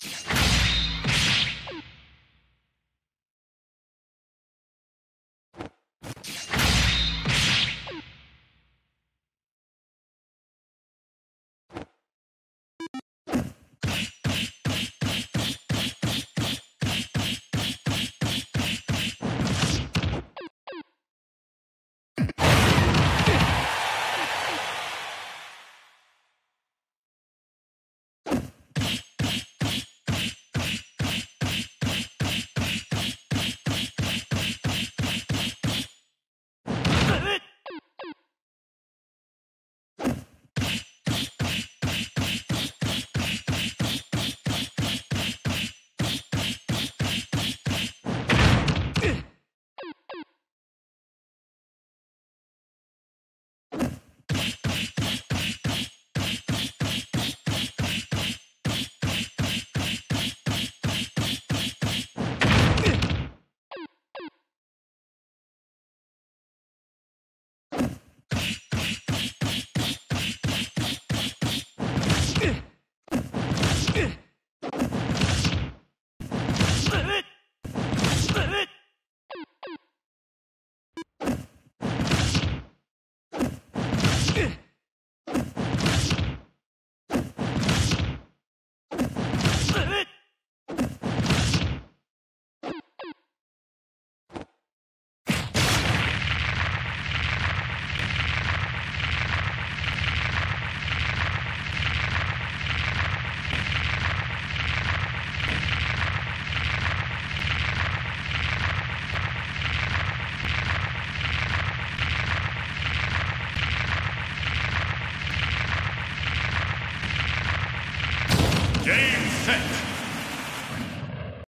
you Ugh! Game set.